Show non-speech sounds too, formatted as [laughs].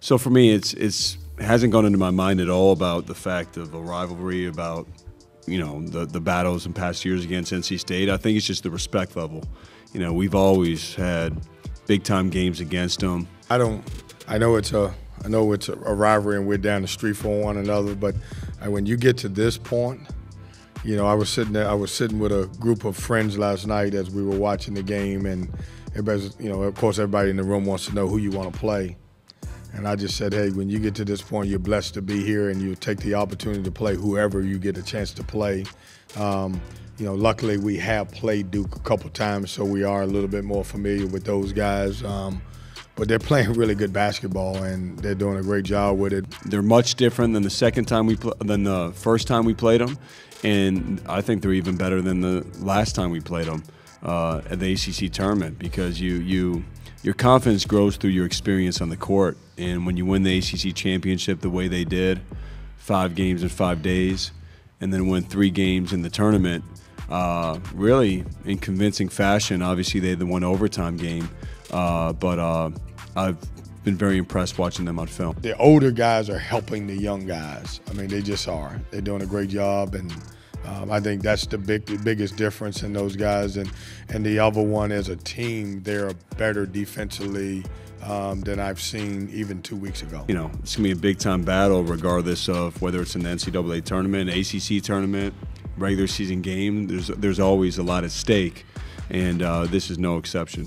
So for me, it's it's it hasn't gone into my mind at all about the fact of a rivalry about you know the the battles in past years against NC State. I think it's just the respect level. You know, we've always had big time games against them. I don't. I know it's a. I know it's a, a rivalry and we're down the street from one another. But uh, when you get to this point, you know, I was sitting there. I was sitting with a group of friends last night as we were watching the game, and everybody's. You know, of course, everybody in the room wants to know who you want to play. And I just said, hey, when you get to this point, you're blessed to be here, and you take the opportunity to play whoever you get a chance to play. Um, you know, luckily we have played Duke a couple times, so we are a little bit more familiar with those guys. Um, but they're [laughs] playing really good basketball, and they're doing a great job with it. They're much different than the second time we pl- than the first time we played them, and I think they're even better than the last time we played them uh, at the ACC tournament because you you your confidence grows through your experience on the court, and when you win the ACC championship the way they did, five games in five days, and then win three games in the tournament uh, really in convincing fashion. Obviously, they had the one overtime game, uh, but uh, I've been very impressed watching them on film. The older guys are helping the young guys. I mean, they just are. They're doing a great job, and um, I think that's the big, the biggest difference in those guys. And and the other one, as a team, they're better defensively. Um, than I've seen even two weeks ago. You know, it's gonna be a big time battle, regardless of whether it's an NCAA tournament, ACC tournament, regular season game. There's there's always a lot at stake, and uh, this is no exception.